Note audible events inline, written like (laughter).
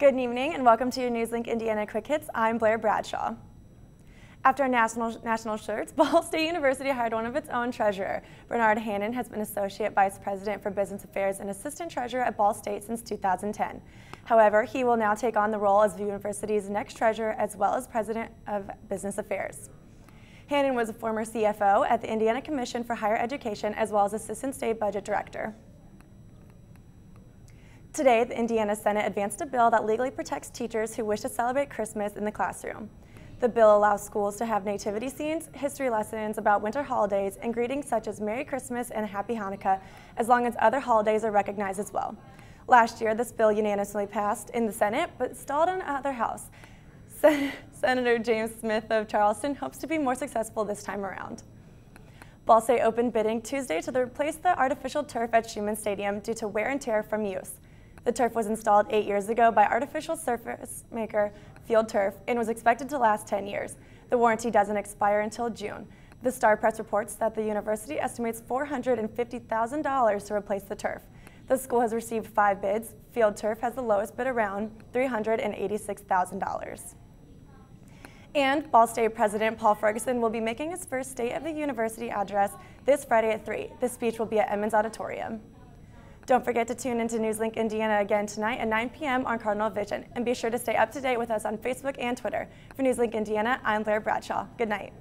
Good evening and welcome to your Newslink Indiana Quick Hits. I'm Blaire Bradshaw. After national, national shirts, (laughs) Ball State University hired one of its own treasurer. Bernard Hannon has been Associate Vice President for Business Affairs and Assistant Treasurer at Ball State since 2010. However, he will now take on the role as the university's next treasurer as well as President of Business Affairs. Hannon was a former CFO at the Indiana Commission for Higher Education as well as Assistant State Budget Director. Today, the Indiana Senate advanced a bill that legally protects teachers who wish to celebrate Christmas in the classroom. The bill allows schools to have nativity scenes, history lessons about winter holidays, and greetings such as Merry Christmas and Happy Hanukkah, as long as other holidays are recognized as well. Last year, this bill unanimously passed in the Senate, but stalled in the other house. Sen Senator James Smith of Charlestown hopes to be more successful this time around. Ball State opened bidding Tuesday to replace the artificial turf at Scheumann Stadium due to wear and tear from use. The turf was installed eight years ago by artificial surface maker Field Turf and was expected to last 10 years. The warranty doesn't expire until June. The Star Press reports that the university estimates $450,000 to replace the turf. The school has received five bids. Field Turf has the lowest bid around $386,000. And Ball State President Paul Ferguson will be making his first State of the University address this Friday at 3. The speech will be at Emens Auditorium. Don't forget to tune into Newslink Indiana again tonight at 9 p.m. on Cardinal Vision. And be sure to stay up to date with us on Facebook and Twitter. For Newslink Indiana, I'm Blaire Bradshaw. Good night.